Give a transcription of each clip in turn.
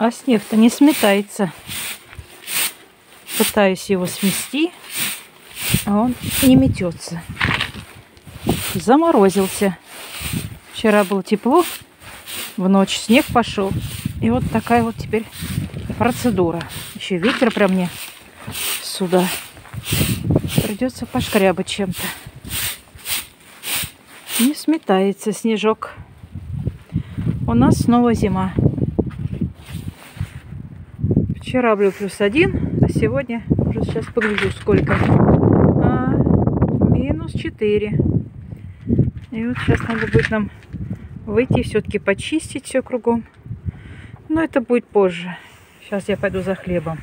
А снег-то не сметается. Пытаюсь его смести, а он не метется. Заморозился. Вчера было тепло, в ночь снег пошел. И вот такая вот теперь процедура. Еще ветер прям мне сюда. Придется пошкрябать чем-то. Не сметается снежок. У нас снова зима. Вчера был плюс один, а сегодня, уже сейчас погляжу сколько. А, минус четыре. И вот сейчас надо будет нам выйти все-таки почистить все кругом. Но это будет позже. Сейчас я пойду за хлебом.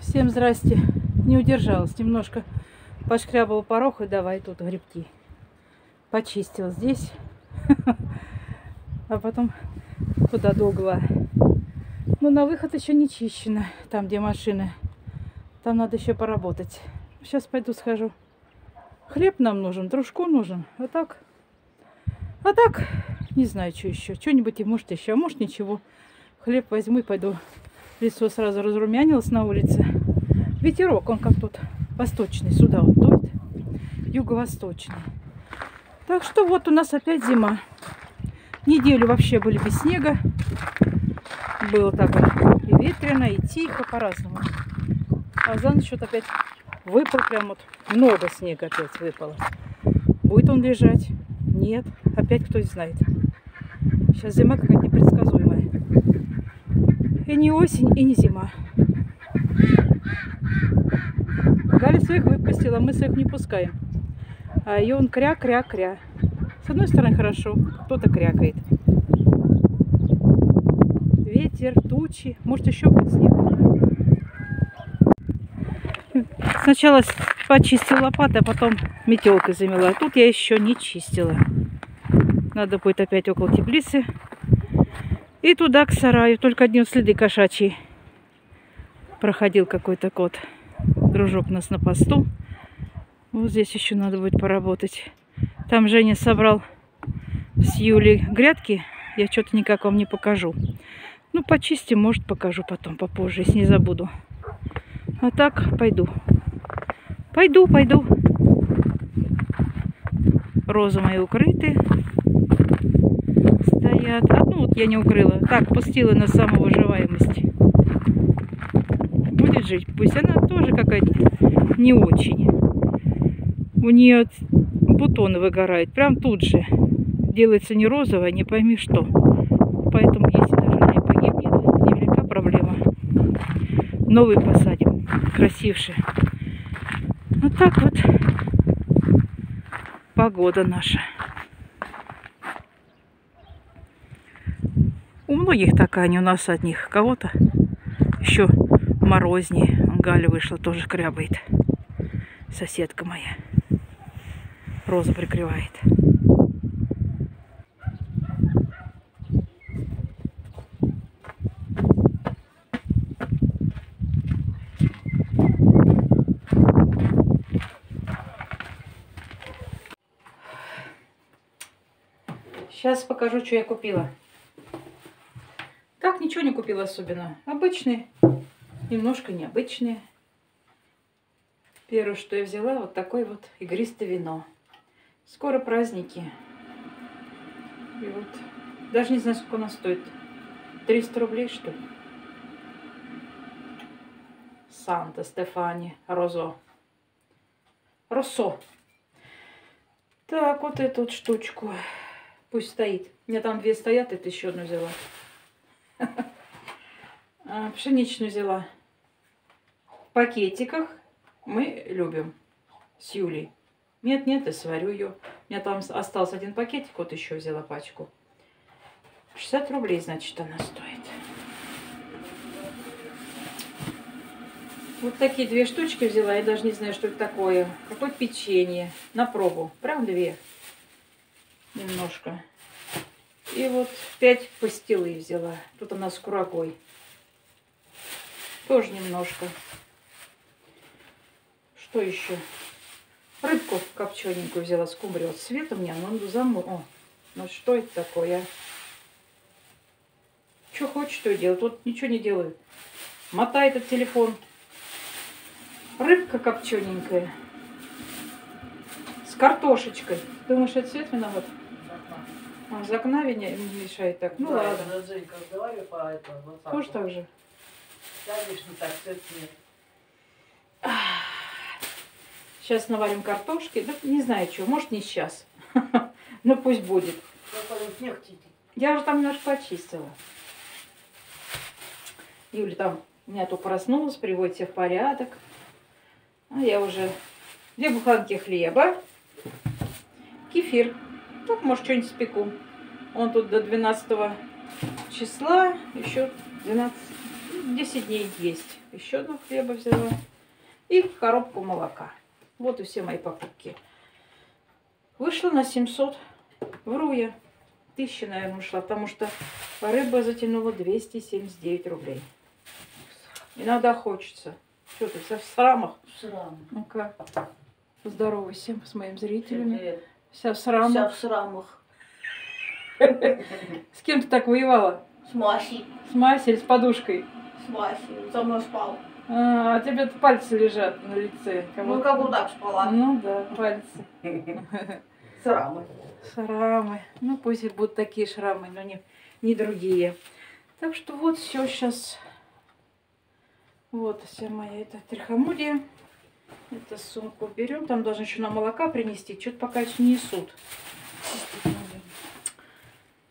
Всем здрасте. Не удержалась. Немножко пошкрябала порог и давай тут гребти. Почистил здесь. А потом туда до угла. Но на выход еще не чищено. Там, где машины. Там надо еще поработать. Сейчас пойду схожу. Хлеб нам нужен, дружку нужен. А так, а так, не знаю, что еще. Что-нибудь и может еще, а может ничего. Хлеб возьму и пойду. Лицо сразу разрумянилось на улице. Ветерок, он как тут восточный, сюда вот дует. Юго-восточный. Так что вот у нас опять зима. Неделю вообще были без снега. Было так и ветрено, и тихо, по-разному. А за ночь вот опять выпал прям вот много снега опять выпало. Будет он лежать? Нет. Опять кто знает. Сейчас зима какая-то непредсказуемая. И не осень, и не зима. Галя своих выпустила, мы своих не пускаем. А ее он кря-кря-кря. С одной стороны хорошо, кто-то крякает. Ветер, тучи, может еще будет снег. Сначала почистила лопатой, а потом метелкой замела. Тут я еще не чистила. Надо будет опять около теплицы. И туда, к сараю. Только одни следы кошачьи. Проходил какой-то кот. Дружок у нас на посту. Вот здесь еще надо будет поработать. Там Женя собрал с Юлей грядки. Я что-то никак вам не покажу. Ну, почистим, может, покажу потом, попозже, если не забуду. А так, пойду. Пойду, пойду. Розы мои укрыты. Стоят. Одну вот я не укрыла. Так, пустила на самовыживаемость. Будет жить. Пусть она тоже какая-то не очень. У нее бутоны выгорают. Прям тут же. Делается не розовая, не пойми что. Поэтому, если даже не погибнет, невелика проблема. Новый посадим. Красивший. Вот так вот погода наша. У многих такая, не у нас одних. Кого-то еще морознее. Галя вышла, тоже крябает. Соседка моя. Роза прикрывает. Сейчас покажу, что я купила. Так, ничего не купила особенно. Обычные, немножко необычные. Первое, что я взяла, вот такое вот игристое вино. Скоро праздники. И вот, даже не знаю, сколько оно стоит. 300 рублей, что ли? Санта Стефани Розо. Росо. Так, вот эту вот штучку. Пусть стоит. У меня там две стоят, это еще одну взяла. А, пшеничную взяла. В пакетиках мы любим с Юлей. Нет, нет, я сварю ее. У меня там остался один пакетик, вот еще взяла пачку. 60 рублей, значит, она стоит. Вот такие две штучки взяла. Я даже не знаю, что это такое. Какое-то печенье. На пробу. Прям две немножко. И вот пять пастилы взяла. Тут она с курагой. Тоже немножко. Что еще? Рыбку копчененькую взяла, скумбрию. Вот цвет у меня, ну заму. О, ну что это такое? Что хочет, то и делает. Вот ничего не делаю. Мотает этот телефон. Рыбка копчененькая. С картошечкой. Думаешь, это свет виноват? А, из окна меня мешает так. Ну Да, ладно. я с Женькой разговариваю по этому WhatsApp. Тоже так же. Конечно, так, цвет нет. Сейчас наварим картошки. Да не знаю, что. Может, не сейчас. Но пусть будет. Я уже там немножко почистила. Юля там меня то проснулась, приводит себя в порядок. А я уже две буханки хлеба, кефир. Ну, может, что-нибудь спеку. Он тут до 12 числа, еще 12, 10 дней есть. Еще одну хлеба взяла. И коробку молока. Вот и все мои покупки. Вышла на 700. Вру я. Тысяча, наверное, ушла, потому что рыба затянула 279 рублей. Иногда хочется. Что ты, вся в срамах? Срам. Ну-ка, поздоровайся с моими зрителями. Привет. Вся в Вся срамах. в срамах. С кем ты так воевала? С Машей. С Масей или с подушкой? С Машей. Со мной спал. А, а тебе пальцы лежат на лице. Ну, как удак спала. Ну да, пальцы. Срамы. Шрамы. Ну, пусть будут такие шрамы, но не, не другие. Так что вот все сейчас. Вот вся моя эта трихомудия. Это сумку берем. Там должны еще на молока принести. Что-то пока еще не несут.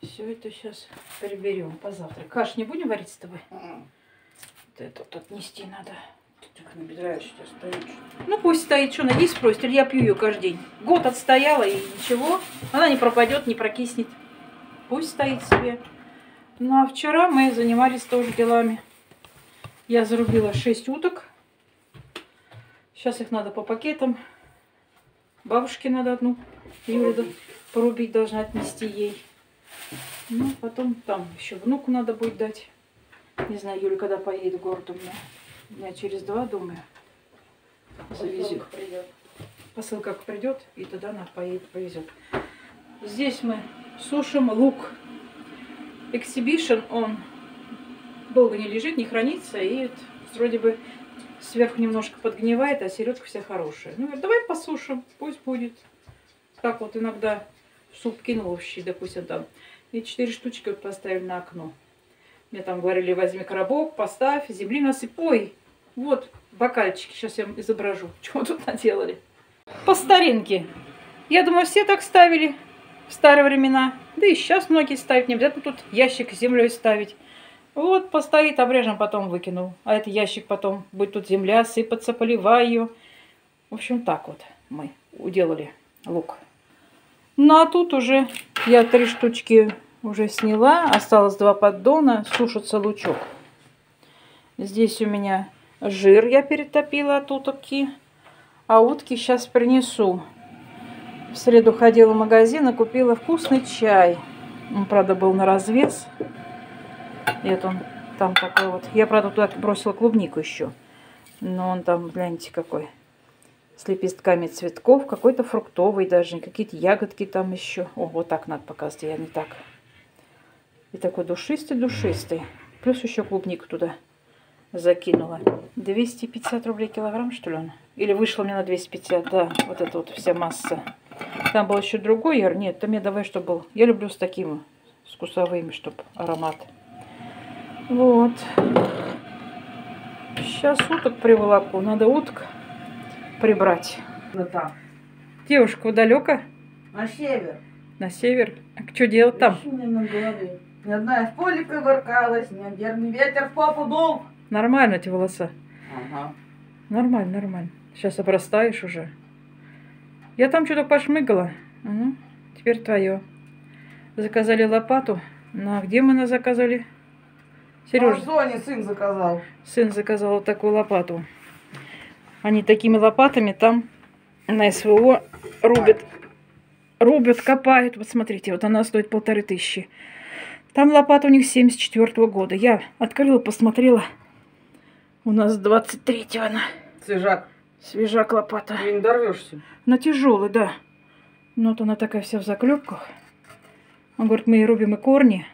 Все это сейчас приберем позавтрак. Каш не будем варить с тобой? Вот это тут нести надо. Ты так набираешь сейчас стоишь. Ну пусть стоит, что есть спросит, или я пью ее каждый день. Год отстояла и ничего. Она не пропадет, не прокиснет. Пусть стоит себе. Ну а вчера мы занимались тоже делами. Я зарубила 6 уток. Сейчас их надо по пакетам. Бабушке надо одну. Юля порубить должна отнести ей. Ну, потом там еще внуку надо будет дать. Не знаю, Юля, когда поедет в город у меня. Дня через два, думаю. Завезет. Посылка придет. Посылка как придет, и тогда она поедет, повезет. Здесь мы сушим лук. Exhibition, он долго не лежит, не хранится, и вроде бы сверху немножко подгнивает, а середка вся хорошая. Ну, говорю, давай посушим, пусть будет. Так вот иногда в суп кинул допустим, там. И четыре штучки вот поставили на окно. Мне там говорили, возьми коробок, поставь, земли насыпь. Ой, вот бокальчики, сейчас я изображу, мы тут наделали. По старинке. Я думаю, все так ставили в старые времена. Да и сейчас многие ставят. Не обязательно тут ящик с землей ставить. Вот постоит, обрежем, потом выкинул. А этот ящик потом будет тут земля сыпаться, поливай ее. В общем, так вот мы уделали лук. Ну а тут уже я три штучки уже сняла. Осталось два поддона. Сушится лучок. Здесь у меня жир я перетопила от утки. А утки сейчас принесу. В среду ходила в магазин и купила вкусный чай. Он, правда, был на развес. Это он там такой вот. Я, правда, туда бросила клубнику еще. Но он там, гляньте, какой. С лепестками цветков. Какой-то фруктовый даже. Какие-то ягодки там еще. О, вот так надо показать. Я не так. И такой душистый-душистый. Плюс еще клубнику туда закинула. 250 рублей килограмм, что ли он? Или вышло мне на 250, да. Вот это вот вся масса. Там был еще другой яр. Нет, там я давай, чтобы был. Я люблю с таким, с вкусовыми, чтобы аромат. Вот. Сейчас уток приволоку. Надо уток прибрать. Ну там. Девушка далеко? На север. На север. А что делать там? Ни одна я в поле кувыркалась, ни один ветер в попу дул. Нормально эти волоса. Ага. Нормально, нормально. Сейчас обрастаешь уже. Я там что-то пошмыгала. Ну, теперь твое. Заказали лопату. Ну, а где мы на заказали? Сережа, В зоне сын заказал. сын заказал вот такую лопату. Они такими лопатами там на СВО рубят. Рубят, копают. Вот смотрите, вот она стоит полторы тысячи. Там лопата у них 74 года. Я открыла, посмотрела. У нас 23-го она. Свежак. Свежак лопата. Ты не дорвешься. На тяжелый, да. Но вот она такая вся в заклепках. Он говорит, мы ей рубим и корни.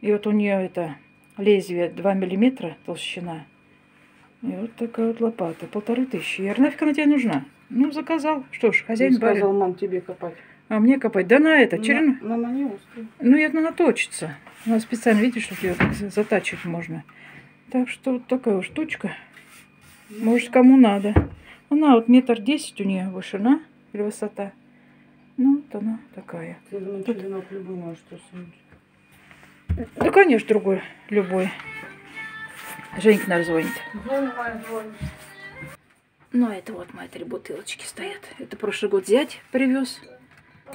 И вот у нее это Лезвие 2 миллиметра толщина. И вот такая вот лопата. Полторы тысячи. Я нафиг она тебе нужна? Ну, заказал. Что ж, хозяин Ты сказал, барин. мам, тебе копать. А мне копать? Да на это, черен... На, на, на не острый. Ну, и она точится. Она специально, видишь, что ее так за- затачивать можно. Так что вот такая вот штучка. Может, кому надо. Она вот метр десять у нее вышина или высота. Ну, вот она такая. Ты на черенок любой можешь сунуть. Да, конечно, другой, любой. Женька нас звонит. Ну, а это вот мои три бутылочки стоят. Это прошлый год зять привез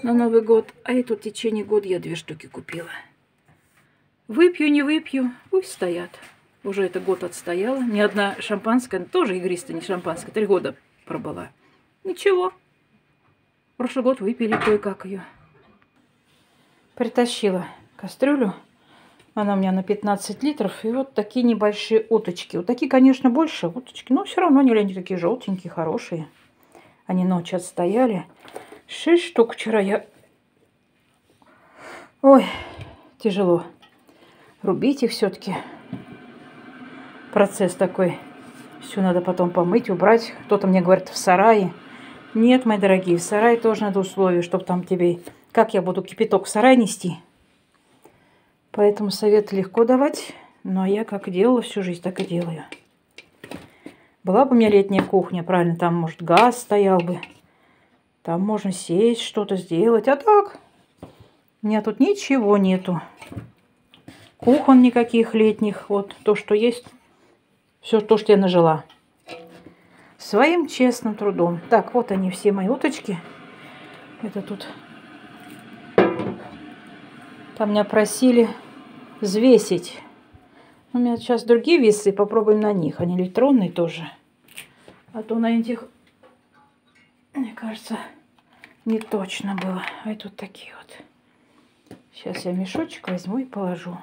на Новый год. А это в течение года я две штуки купила. Выпью, не выпью, пусть стоят. Уже это год отстояла. Ни одна шампанская, тоже игристая, не шампанская, три года пробыла. Ничего. Прошлый год выпили кое-как ее. Притащила кастрюлю. Она у меня на 15 литров. И вот такие небольшие уточки. Вот такие, конечно, больше уточки. Но все равно они гляньте, такие желтенькие, хорошие. Они ночь отстояли. Шесть штук вчера я... Ой, тяжело. Рубить их все-таки. Процесс такой. Все надо потом помыть, убрать. Кто-то мне говорит, в сарае. Нет, мои дорогие, в сарае тоже надо условия, чтобы там тебе... Как я буду кипяток в сарай нести? Поэтому совет легко давать. Но я как делала всю жизнь, так и делаю. Была бы у меня летняя кухня, правильно, там, может, газ стоял бы. Там можно сесть, что-то сделать. А так, у меня тут ничего нету. Кухон никаких летних. Вот то, что есть, все то, что я нажила. Своим честным трудом. Так, вот они все мои уточки. Это тут. Там меня просили взвесить. У меня сейчас другие весы, попробуем на них. Они электронные тоже. А то на этих, мне кажется, не точно было. А это вот такие вот. Сейчас я мешочек возьму и положу.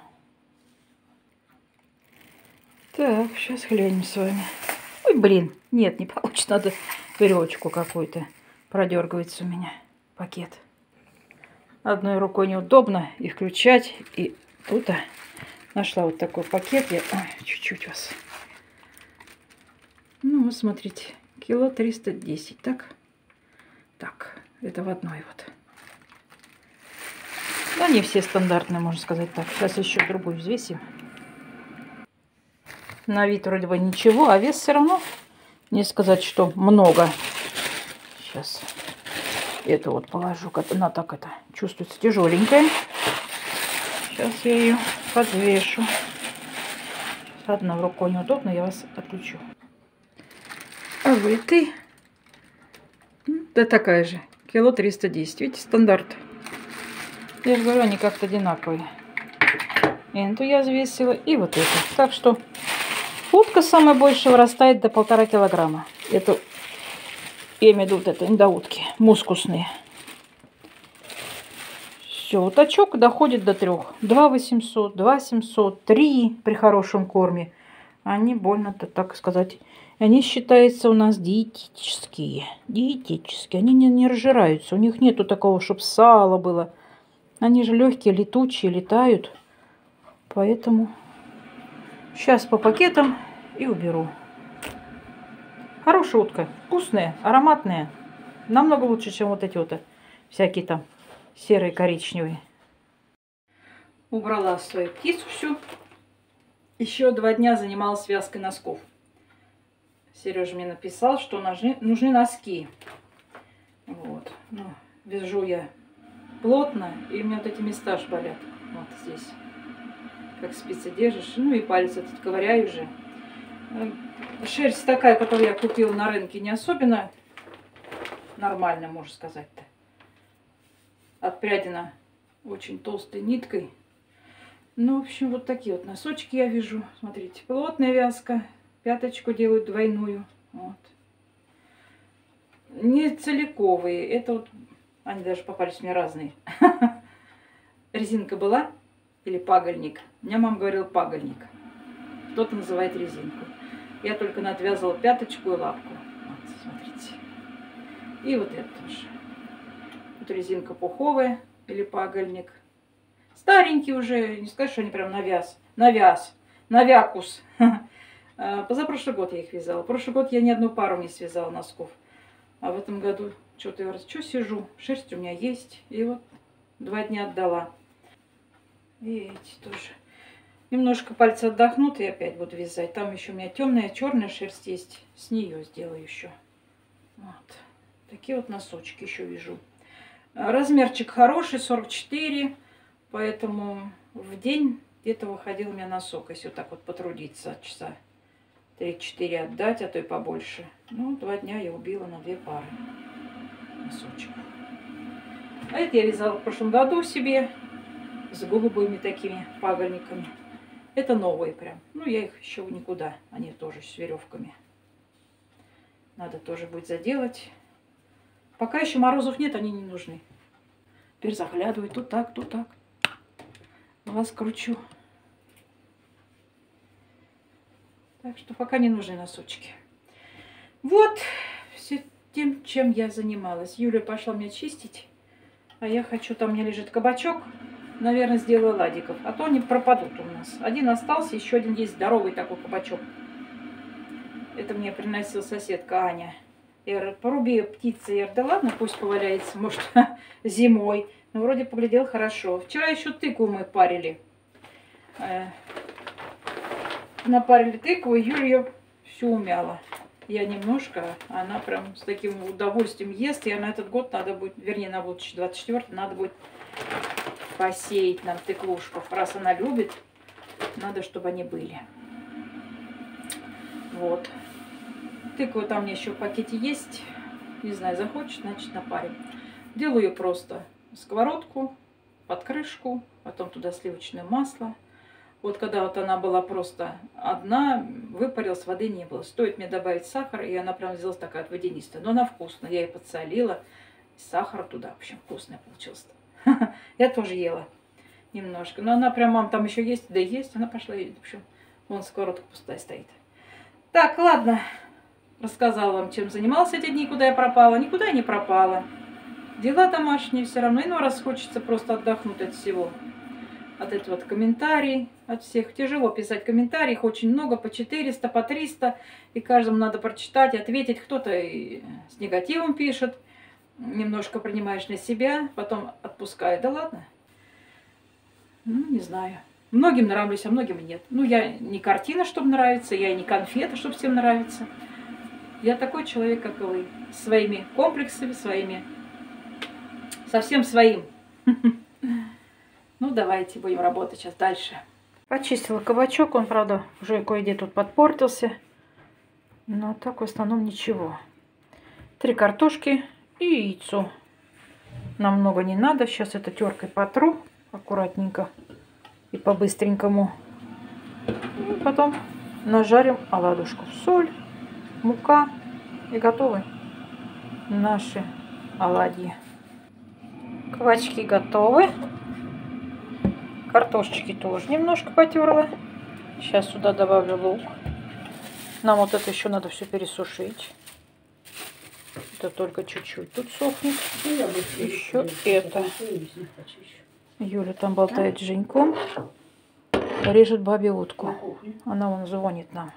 Так, сейчас глянем с вами. Ой, блин, нет, не получится. Надо веревочку какую-то. Продергивается у меня пакет. Одной рукой неудобно и включать, и тут а, нашла вот такой пакет. Я чуть-чуть вас. Ну, смотрите, кило 310, так? Так, это в одной вот. Ну, Они все стандартные, можно сказать так. Сейчас еще другую взвесим. На вид вроде бы ничего, а вес все равно не сказать, что много. Сейчас эту вот положу. Она так это чувствуется тяжеленькая. Сейчас я ее подвешу. Одной рукой неудобно, я вас отключу. А вы ты? Да такая же. Кило 310. Видите, стандарт. Я же говорю, они как-то одинаковые. Эту я взвесила и вот эту. Так что утка самая большая вырастает до полтора килограмма. Это, я имею в виду вот это, индоутки, мускусные. Все, уточок доходит до трех. 2 800, 2 700, 3 при хорошем корме. Они больно-то, так сказать, они считаются у нас диетические. Диетические. Они не, не разжираются. У них нету такого, чтобы сало было. Они же легкие, летучие, летают. Поэтому сейчас по пакетам и уберу. Хорошая утка. Вкусная, ароматная. Намного лучше, чем вот эти вот всякие там серые, коричневые. Убрала свою птицу всю. Еще два дня занималась связкой носков. Сережа мне написал, что нужны, нужны носки. Вот. Ну, вяжу я плотно, и у меня вот эти места аж болят. Вот здесь. Как спицы держишь. Ну и палец этот ковыряю уже. Э, Шерсть такая, которую я купила на рынке, не особенно нормально, можно сказать-то. Отпрядена очень толстой ниткой. Ну, в общем, вот такие вот носочки я вяжу. Смотрите, плотная вязка. Пяточку делают двойную. Вот. Не целиковые. Это вот, они даже попались мне разные. Резинка была или пагольник? У меня мама говорила пагольник. Кто-то называет резинку. Я только надвязывала пяточку и лапку. Вот, смотрите. И вот это тоже. Вот резинка пуховая или пагольник. Старенький уже, не сказать, что они прям навяз. Навяз. на вякус. А, Позапрошлый год я их вязала. Прошлый год я ни одну пару не связала носков. А в этом году что-то я говорю, что сижу, шерсть у меня есть. И вот два дня отдала. И эти тоже. Немножко пальцы отдохнут и опять буду вязать. Там еще у меня темная, черная шерсть есть. С нее сделаю еще. Вот. Такие вот носочки еще вяжу. А, Размерчик хороший, 44. Поэтому в день где-то выходил у меня носок, если вот так вот потрудиться часа 3-4 отдать, а то и побольше. Ну, два дня я убила на две пары носочков. А это я вязала в прошлом году себе с голубыми такими пагольниками. Это новые прям. Ну, я их еще никуда. Они тоже с веревками. Надо тоже будет заделать. Пока еще морозов нет, они не нужны. Теперь заглядываю тут так, тут так. Вас кручу. Так что пока не нужны носочки. Вот все тем, чем я занималась. Юля пошла мне чистить. А я хочу, там у меня лежит кабачок. Наверное, сделаю ладиков. А то они пропадут у нас. Один остался, еще один есть здоровый такой кабачок. Это мне приносила соседка Аня. Я поруби птицы. Я говорю, да ладно, пусть поваляется, может, зимой. Но вроде поглядел хорошо. Вчера еще тыкву мы парили. Напарили тыкву, ее всю умяла. Я немножко, она прям с таким удовольствием ест. И на этот год надо будет, вернее, на 2024 надо будет посеять нам тыквушков. Раз она любит, надо, чтобы они были. Вот. Тыква там у меня еще в пакете есть. Не знаю, захочет, значит напарим. Делаю просто сковородку, под крышку, потом туда сливочное масло. Вот когда вот она была просто одна, выпарилась, воды не было. Стоит мне добавить сахар, и она прям сделалась такая вот водянистая. Но она вкусная, я ее подсолила. Сахар туда, в общем, вкусная получилась. Я тоже ела немножко. Но она прям, мам, там еще есть, да есть. Она пошла, и, в общем, вон сковородка пустая стоит. Так, ладно. Рассказала вам, чем занимался эти дни, куда я пропала. Никуда я не пропала. Дела домашние все равно. Иной раз хочется просто отдохнуть от всего. От этого вот комментарий от всех. Тяжело писать комментарии, их очень много, по 400, по 300. И каждому надо прочитать, ответить. Кто-то с негативом пишет. Немножко принимаешь на себя, потом отпускает. Да ладно. Ну, не знаю. Многим нравлюсь, а многим нет. Ну, я не картина, чтобы нравиться, я не конфета, чтобы всем нравиться. Я такой человек, как и вы. Своими комплексами, своими... Совсем своим. Давайте будем работать сейчас дальше. Почистила кабачок, он, правда, уже кое-где тут подпортился. Но так в основном ничего. Три картошки и яйцо. Нам много не надо. Сейчас это теркой потру аккуратненько и по-быстренькому. И потом нажарим оладушку. Соль, мука и готовы наши оладьи. Кабачки готовы. Картошечки тоже немножко потерла. Сейчас сюда добавлю лук. Нам вот это еще надо все пересушить. Это только чуть-чуть тут сохнет. Еще это. Юля там болтает с Женьком. Режет бабе утку. Она вон звонит нам.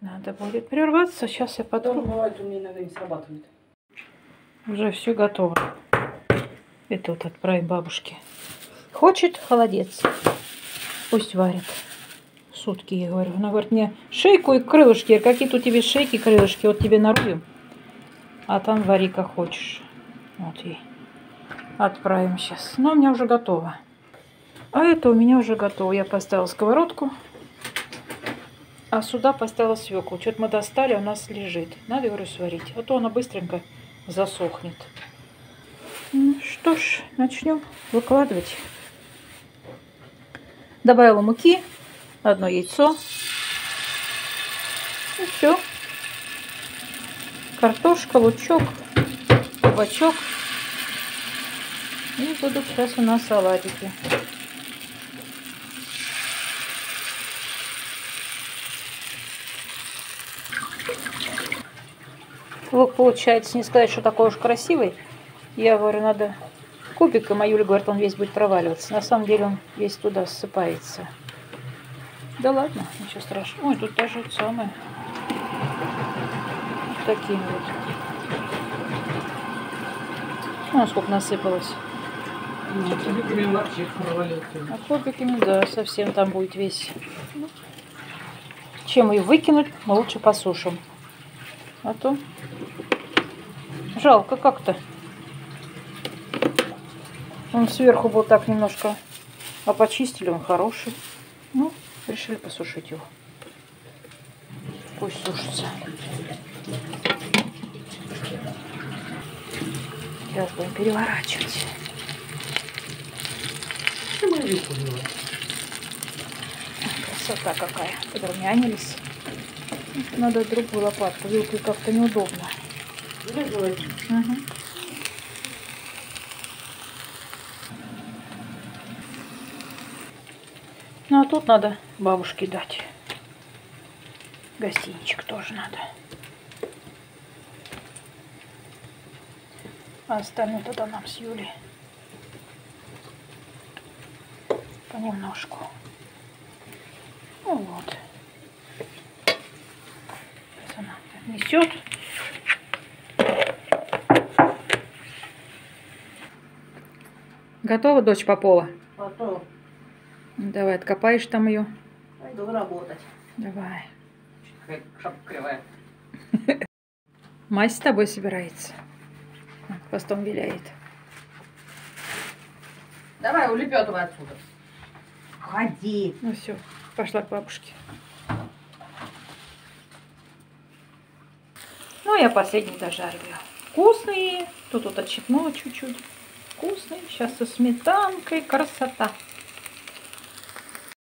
Надо будет прерваться. Сейчас я срабатывает. Уже все готово. Это вот отправим бабушке. Хочет холодец. Пусть варит. Сутки, я говорю. Она говорит мне, шейку и крылышки. Я, Какие тут тебе шейки и крылышки? Вот тебе нарубим. А там вари как хочешь. Вот ей. Отправим сейчас. Но у меня уже готово. А это у меня уже готово. Я поставила сковородку. А сюда поставила свеклу. Что-то мы достали, у нас лежит. Надо, говорю, сварить. А то она быстренько засохнет. Ну что ж, начнем выкладывать. Добавила муки, одно яйцо. И все. Картошка, лучок, кабачок. И будут сейчас у нас салатики. Лук получается, не сказать, что такой уж красивый. Я говорю, надо кубиком, а Юля говорит, он весь будет проваливаться. На самом деле он весь туда ссыпается. Да ладно, ничего страшного. Ой, тут даже это самое. Такими вот. Ну, сколько насыпалось. Ну, тебе вообще. А кубиками, да, совсем там будет весь. Чем ее выкинуть, мы лучше посушим. А то жалко как-то. Он сверху был так немножко, а почистили, он хороший. Ну, решили посушить его. Пусть сушится. Сейчас будем переворачивать. Красота какая. Подрумянились. Надо другую лопатку. Вилкой как-то неудобно. Давай. Мгм. Ну а тут надо бабушке дать. Гостинчик тоже надо. А остальное тогда нам с Юлей. Понемножку. Ну вот. Сейчас она несет. Готова, дочь Попова? Давай, откопаешь там ее. пойду работать. Давай. Шапка кривая. Мать с тобой собирается. Хвостом виляет. Давай, улепетывай отсюда. Ходи. Ну все, пошла к бабушке. Ну, я последний дожариваю. Вкусные. Тут вот отщипнула чуть-чуть. Вкусные. Сейчас со сметанкой. Красота.